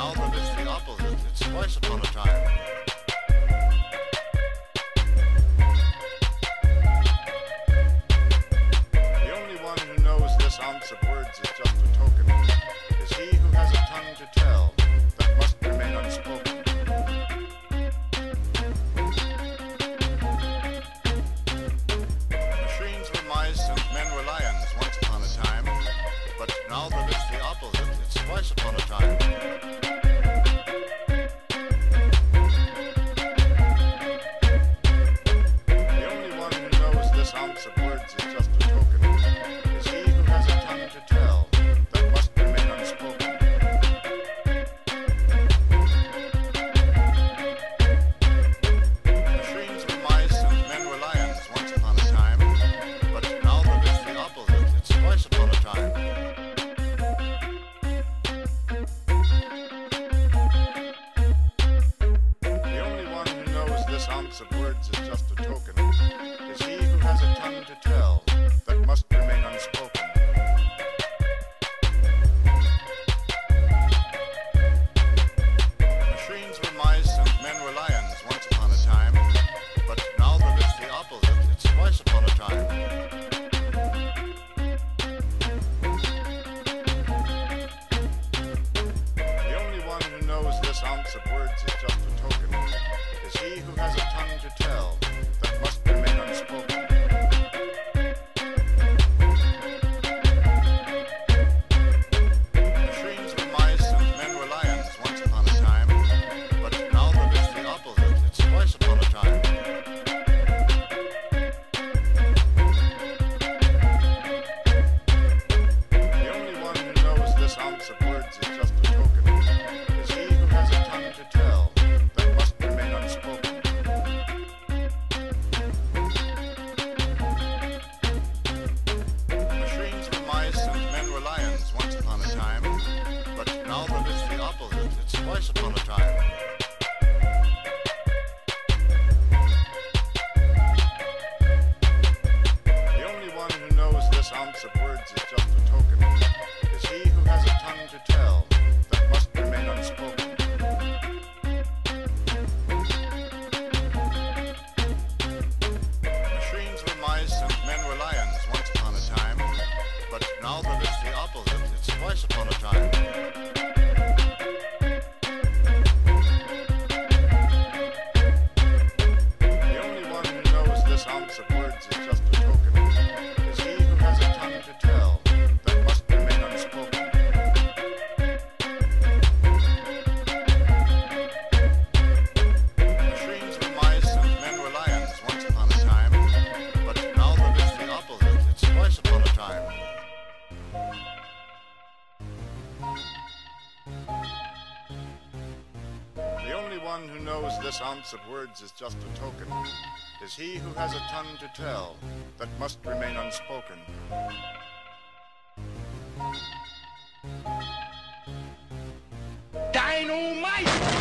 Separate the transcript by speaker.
Speaker 1: it's the opposite. It's twice upon a time. The only one who knows this ounce of words is Dr. of words is just a token, is he who has a tongue to tell. an album is the opposite. It's twice upon a time. one who knows this ounce of words is just a token is he who has a tongue to tell that must remain unspoken.
Speaker 2: Dynamite!